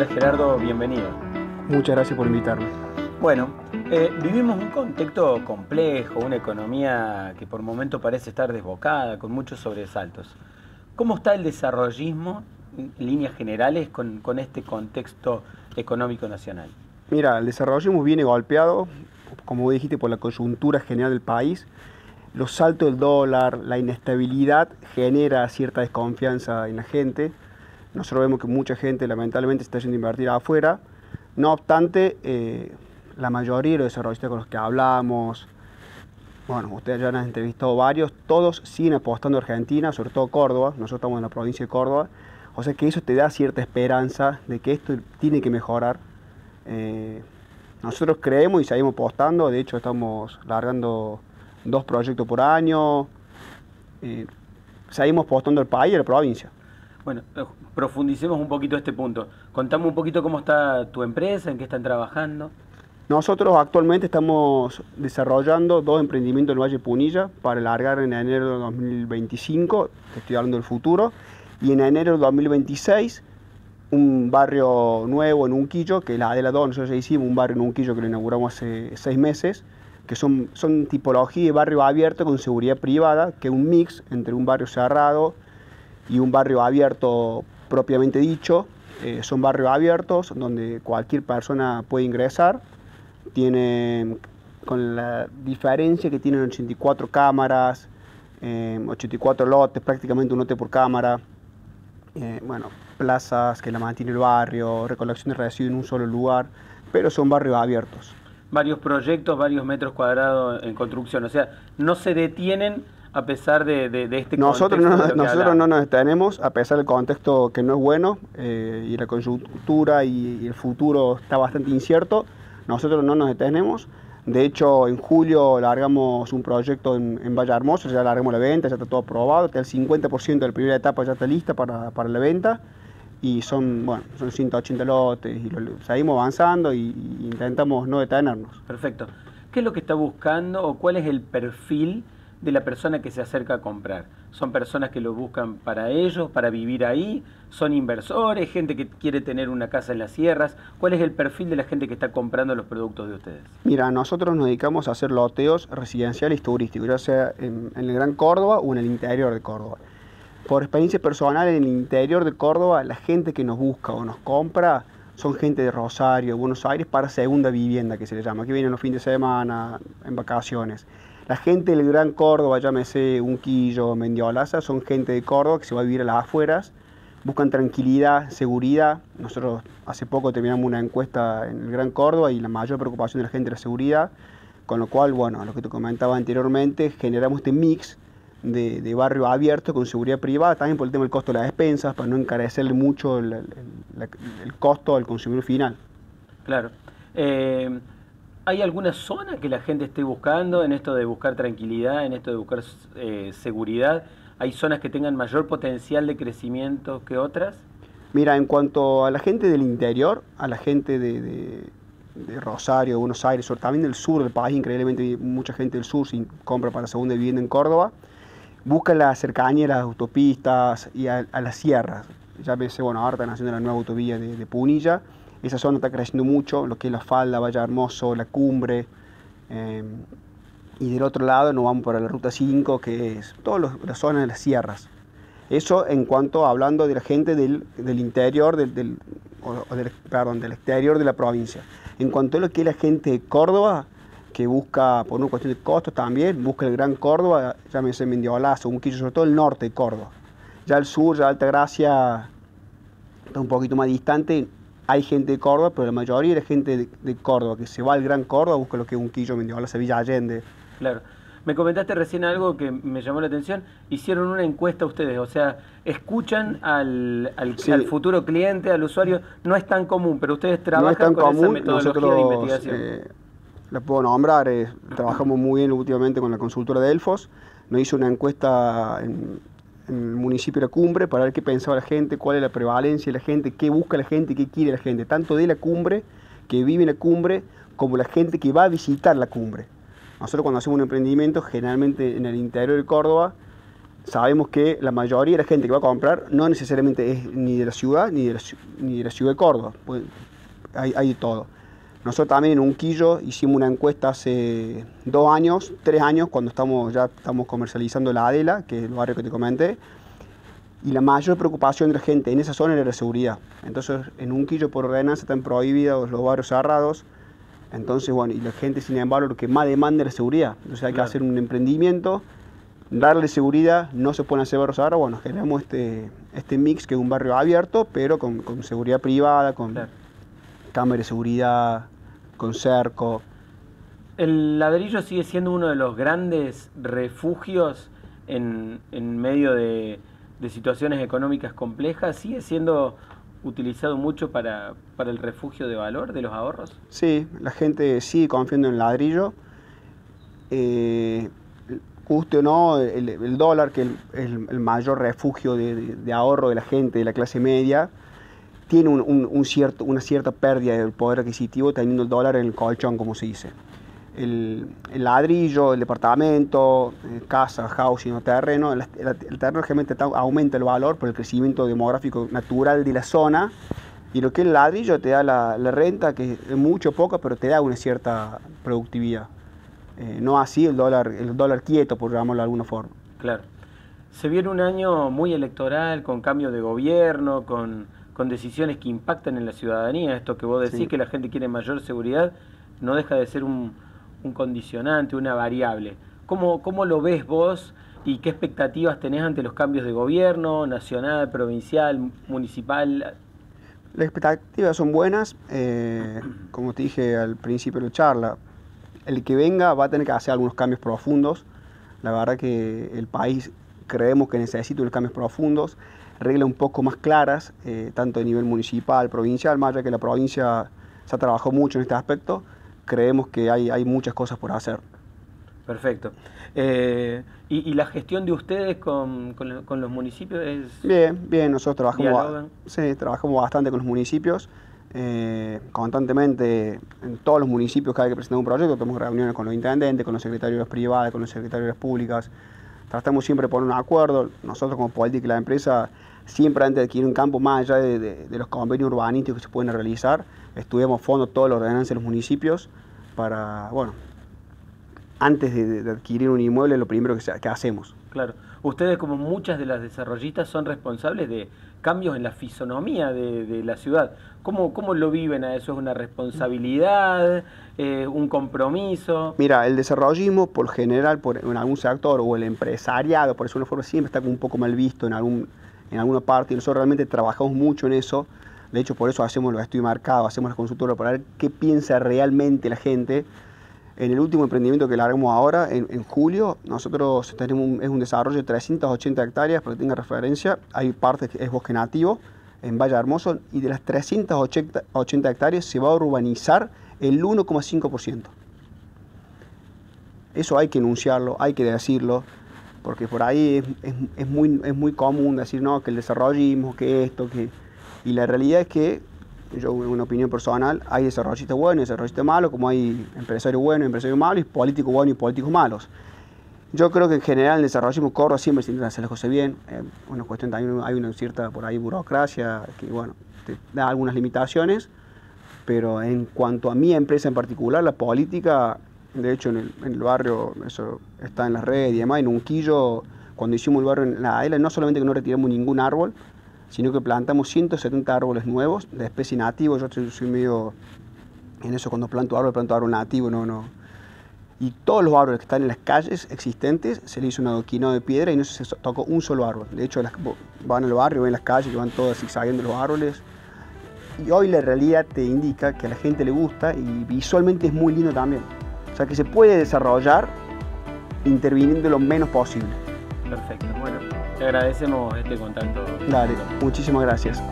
nombre es Gerardo, bienvenido. Muchas gracias por invitarme. Bueno, eh, vivimos un contexto complejo, una economía que por momento parece estar desbocada, con muchos sobresaltos. ¿Cómo está el desarrollismo en líneas generales con, con este contexto económico nacional? Mira, el desarrollismo viene golpeado, como dijiste, por la coyuntura general del país. Los saltos del dólar, la inestabilidad genera cierta desconfianza en la gente. Nosotros vemos que mucha gente lamentablemente está yendo a invertir afuera. No obstante, eh, la mayoría de los desarrollistas con los que hablamos, bueno, ustedes ya han entrevistado varios, todos siguen apostando Argentina, sobre todo Córdoba, nosotros estamos en la provincia de Córdoba, o sea que eso te da cierta esperanza de que esto tiene que mejorar. Eh, nosotros creemos y seguimos apostando, de hecho estamos largando dos proyectos por año, eh, seguimos apostando al país y la provincia. Bueno, eh, profundicemos un poquito este punto. Contame un poquito cómo está tu empresa, en qué están trabajando. Nosotros actualmente estamos desarrollando dos emprendimientos en Valle Punilla para largar en enero de 2025, estoy hablando del futuro, y en enero de 2026 un barrio nuevo en Unquillo, que es la de la 2, nosotros ya hicimos un barrio en Unquillo que lo inauguramos hace seis meses, que son, son tipología de barrio abierto con seguridad privada, que es un mix entre un barrio cerrado y un barrio abierto propiamente dicho. Eh, son barrios abiertos donde cualquier persona puede ingresar. Tienen, con la diferencia que tienen 84 cámaras, 84 eh, lotes, prácticamente un lote por cámara. Eh, bueno, plazas que la mantiene el barrio, recolección de residuos en un solo lugar, pero son barrios abiertos. Varios proyectos, varios metros cuadrados en construcción, o sea, no se detienen a pesar de, de, este nosotros no, nosotros no nos detenemos a pesar del contexto que no es bueno eh, y la coyuntura y, el futuro está bastante incierto nosotros no nos detenemos. De hecho en julio largamos un proyecto en, en Valle Hermoso ya largamos la venta ya está todo aprobado el 50% de la primera etapa ya está lista para, para la venta y son bueno son 180 lotes y seguimos avanzando y, y intentamos no detenernos. Perfecto. Qué es lo que está buscando o cuál es el perfil de la persona que se acerca a comprar. Son personas que lo buscan para ellos, para vivir ahí, son inversores, gente que quiere tener una casa en las sierras. ¿Cuál es el perfil de la gente que está comprando los productos de ustedes? Mira, nosotros nos dedicamos a hacer loteos residenciales turísticos, ya sea en, el Gran Córdoba o en el interior de Córdoba. Por experiencia personal, en el interior de Córdoba, la gente que nos busca o nos compra son gente de Rosario, Buenos Aires, para segunda vivienda, que se le llama. Aquí vienen los fines de semana, en vacaciones. La gente del Gran Córdoba, llámese Unquillo, Mendiolaza, son gente de Córdoba que se va a vivir a las afueras, buscan tranquilidad, seguridad. Nosotros hace poco terminamos una encuesta en el Gran Córdoba y la mayor preocupación de la gente es la seguridad, con lo cual, bueno, lo que te comentaba anteriormente, generamos este mix de, barrio abierto con seguridad privada, también por el tema del costo de las despensas, para no encarecerle mucho el, costo al consumidor final. Claro. Eh, ¿Hay alguna zona que la gente esté buscando en esto de buscar tranquilidad, en esto de buscar eh, seguridad? ¿Hay zonas que tengan mayor potencial de crecimiento que otras? Mira, en cuanto a la gente del interior, a la gente de, Rosario, de Buenos Aires, o también del sur del país, increíblemente mucha gente del sur sin compra para segunda vivienda en Córdoba, busca la cercanía las autopistas y a, las sierras. Ya pensé, bueno, ahora están haciendo la nueva autovía de Punilla, esa zona está creciendo mucho, lo que es la falda, Valle Hermoso, la cumbre. Eh, y del otro lado nos vamos para la ruta 5, que es toda la zona de las sierras. Eso en cuanto hablando de la gente del, interior, del, perdón, del exterior de la provincia. En cuanto a lo que es la gente de Córdoba, que busca, por una cuestión de costos también, busca el Gran Córdoba, llámese Mendiolazo, un quillo, sobre todo el norte de Córdoba. Ya el sur, ya Altagracia, está un poquito más distante, hay gente de Córdoba, pero la mayoría de gente de, Córdoba que se va al Gran Córdoba busca lo que es un quillo, la Sevilla Allende. Claro. Me comentaste recién algo que me llamó la atención. Hicieron una encuesta ustedes, o sea, escuchan al, al, futuro cliente, al usuario. No es tan común, pero ustedes trabajan con esa metodología de investigación. Eh, la puedo nombrar, eh, trabajamos muy bien últimamente con la consultora de Delfos. Nos hizo una encuesta en, en el municipio de la cumbre para ver qué pensaba la gente, cuál es la prevalencia de la gente, qué busca la gente, qué quiere la gente, tanto de la cumbre, que vive en la cumbre, como la gente que va a visitar la cumbre. Nosotros cuando hacemos un emprendimiento, generalmente en el interior de Córdoba, sabemos que la mayoría de la gente que va a comprar no necesariamente es ni de la ciudad ni de la, ciudad de Córdoba, pues, hay, hay de todo. Nosotros también en Unquillo hicimos una encuesta hace dos años, tres años, cuando estamos, ya estamos comercializando la Adela, que es el barrio que te comenté, y la mayor preocupación de la gente en esa zona era la seguridad. Entonces, en Unquillo por ordenanza están prohibidos los barrios cerrados, entonces, bueno, y la gente, sin embargo, lo que más demanda es la seguridad. Entonces hay que hacer un emprendimiento, darle seguridad, no se pueden hacer barrios cerrados, bueno, generamos este, este mix que es un barrio abierto, pero con, con seguridad privada, con cámara de seguridad, con cerco. El ladrillo sigue siendo uno de los grandes refugios en, medio de, situaciones económicas complejas, sigue siendo utilizado mucho para, el refugio de valor de los ahorros. Sí, la gente sigue confiando en el ladrillo. Eh, guste o no, el, dólar, que es el, mayor refugio de, ahorro de la gente, de la clase media, tiene un, cierto, una cierta pérdida del poder adquisitivo teniendo el dólar en el colchón, como se dice. El, ladrillo, el departamento, eh, casa, housing o terreno, el, terreno realmente aumenta el valor por el crecimiento demográfico natural de la zona y lo que el ladrillo te da la, renta, que es mucho poco, pero te da una cierta productividad. Eh, no así el dólar, el dólar quieto, por llamarlo de alguna forma. Claro. Se viene un año muy electoral, con cambio de gobierno, con con decisiones que impactan en la ciudadanía. Esto que vos decís, que la gente quiere mayor seguridad, no deja de ser un, condicionante, una variable. ¿Cómo, ¿Cómo, lo ves vos y qué expectativas tenés ante los cambios de gobierno, nacional, provincial, municipal? Las expectativas son buenas, eh, como te dije al principio de la charla, el que venga va a tener que hacer algunos cambios profundos. La verdad que el país creemos que necesita unos cambios profundos reglas un poco más claras, eh, tanto a nivel municipal, provincial, más allá que la provincia se ha trabajado mucho en este aspecto, creemos que hay, hay muchas cosas por hacer. Perfecto. Eh, y, la gestión de ustedes con, con, los municipios es...? Bien, bien, nosotros trabajamos, sí, trabajamos bastante con los municipios, eh, constantemente en todos los municipios cada vez que presentamos un proyecto, tenemos reuniones con los intendentes, con los secretarios privados, con los secretarios públicas, tratamos siempre de poner un acuerdo, nosotros como política la empresa siempre antes de adquirir un campo, más allá de, los convenios urbanísticos que se pueden realizar, estudiamos fondo todos los ordenanzas de los municipios para, bueno, antes de, adquirir un inmueble lo primero que, hacemos. Claro. Ustedes, como muchas de las desarrollistas, son responsables de cambios en la fisonomía de, la ciudad. ¿Cómo, ¿Cómo, lo viven a eso? ¿Es una responsabilidad? ¿Un compromiso? Mira, el desarrollismo, por general, por, en algún sector, o el empresariado, por eso una forma, siempre está un poco mal visto en algún en alguna parte y nosotros realmente trabajamos mucho en eso. De hecho, por eso hacemos los estudios marcados, hacemos la consultora para ver qué piensa realmente la gente. En el último emprendimiento que largamos ahora, en, julio, nosotros tenemos un, es un desarrollo de 380 hectáreas, para que tenga referencia. Hay parte que es bosque nativo en Valle Hermoso y de las 380 hectáreas se va a urbanizar el 1,5%. Eso hay que enunciarlo, hay que decirlo porque por ahí es, muy, es muy común decir no, que el desarrollismo, que esto, que... Y la realidad es que, yo una opinión personal, hay desarrollistas buenos y desarrollistas malos, como hay empresarios buenos y empresarios malos, y políticos buenos y políticos malos. Yo creo que en general el desarrollismo corre siempre sin hacer las cosas bien. Eh, una cuestión también hay una cierta por ahí burocracia que bueno, te da algunas limitaciones, pero en cuanto a mi empresa en particular, la política de hecho, en el, barrio, eso está en las redes y demás, en Unquillo, cuando hicimos el barrio en la isla, no solamente que no retiramos ningún árbol, sino que plantamos 170 árboles nuevos de especie nativo. Yo soy medio en eso, cuando planto árbol, planto árbol nativo, no, no. Y todos los árboles que están en las calles existentes se le hizo un adoquinado de piedra y no se tocó un solo árbol. De hecho, van al barrio, ven las calles que van todas zigzagueando los árboles. Y hoy la realidad te indica que a la gente le gusta y visualmente es muy lindo también sea que se puede desarrollar interviniendo lo menos posible. Perfecto, bueno, agradecemos este contacto. Dale, muchísimas gracias.